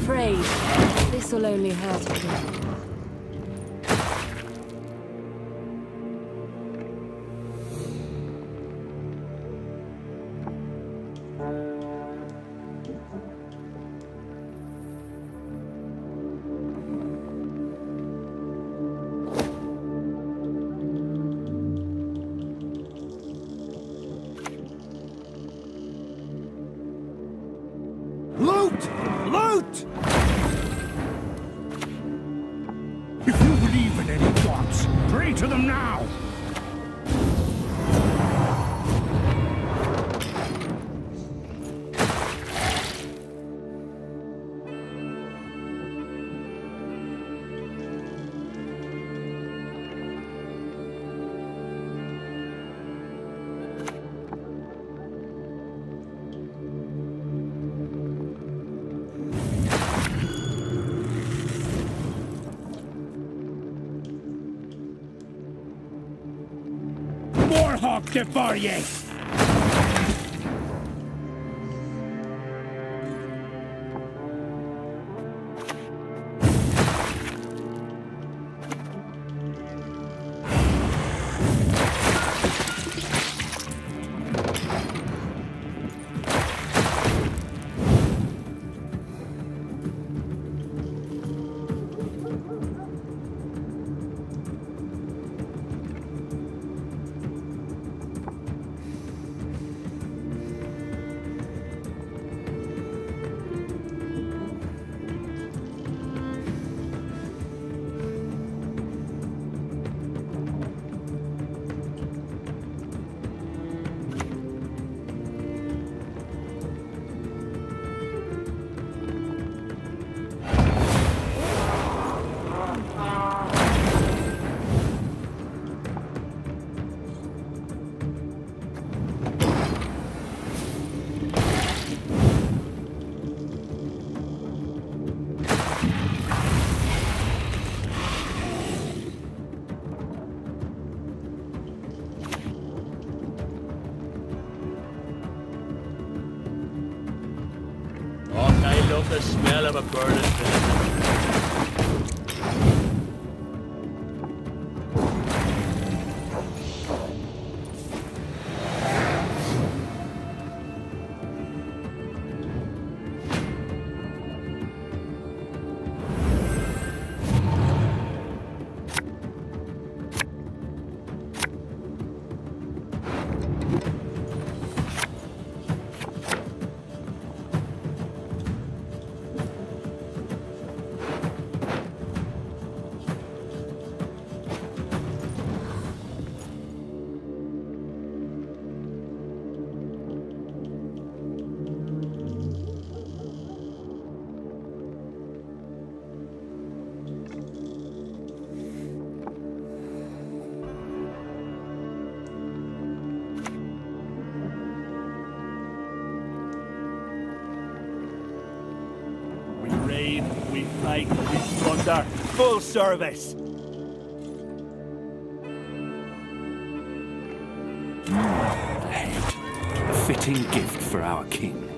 afraid. This'll only hurt bit. If you believe in any gods, pray to them now! Warhawk Devarier! Love the smell of a burning vinegar. Plunder. Full service. A fitting gift for our king.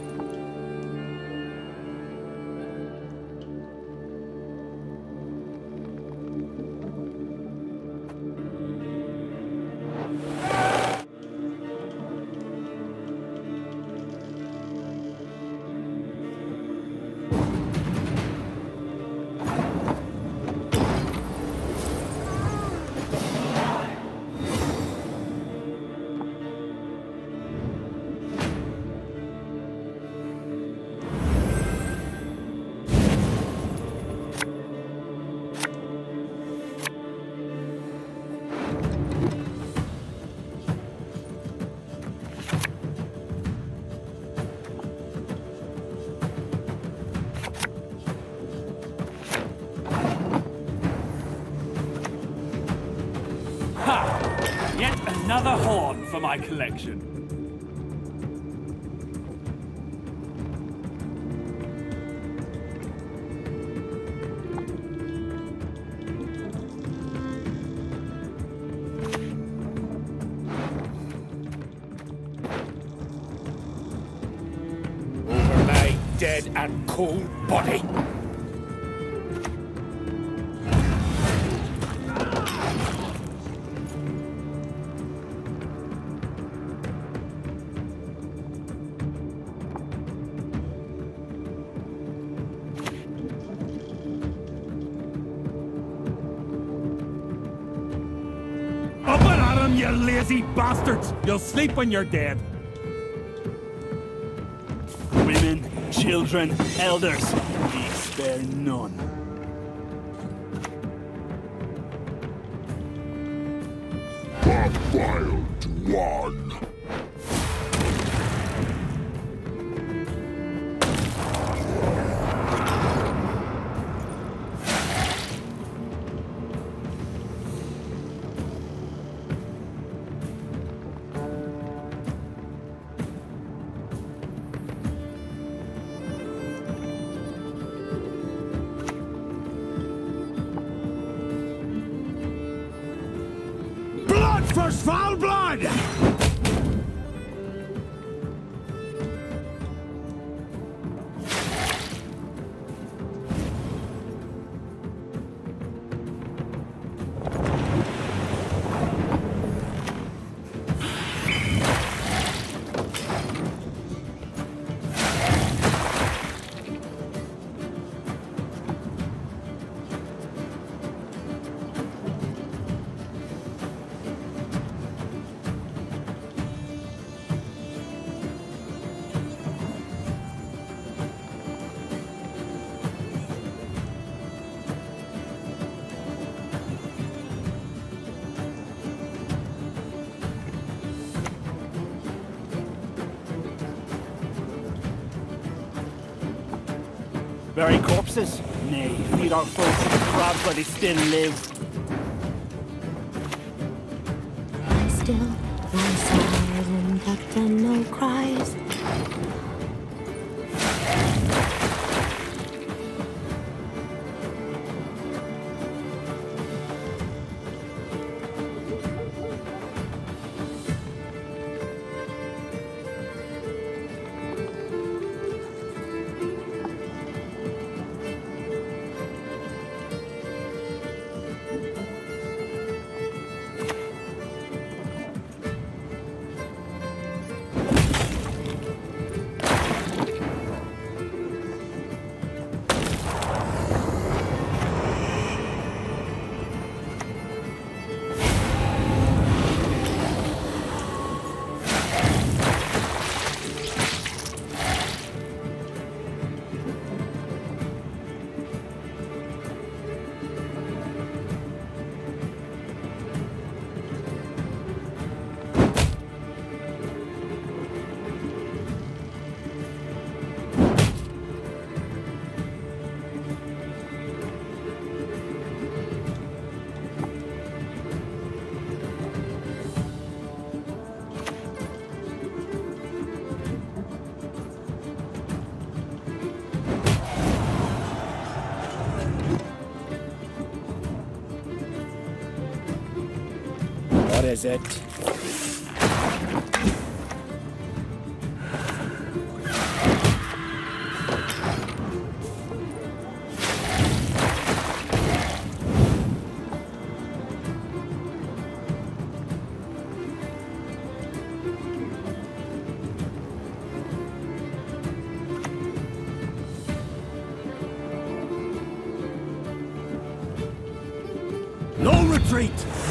Another horn for my collection. Over my dead and cold body. You lazy bastards! You'll sleep when you're dead. Women, children, elders, we spare none. Wild one. Blood foul Svalblod! Bury corpses? Nay, feed our foes to the crabs while they still live. Still, lie silent, and no cries. What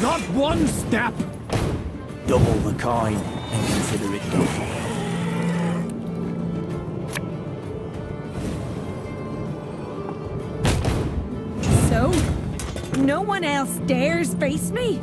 Not one step! Double the coin and consider it done. So? No one else dares face me?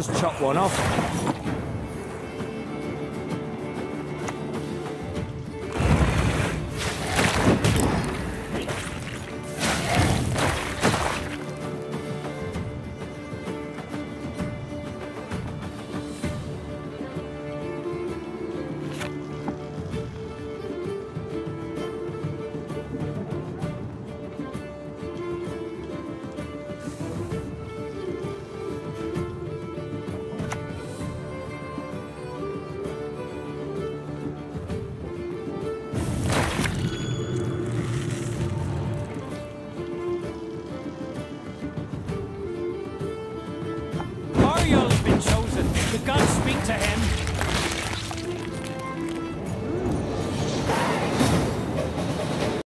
Just chop one off.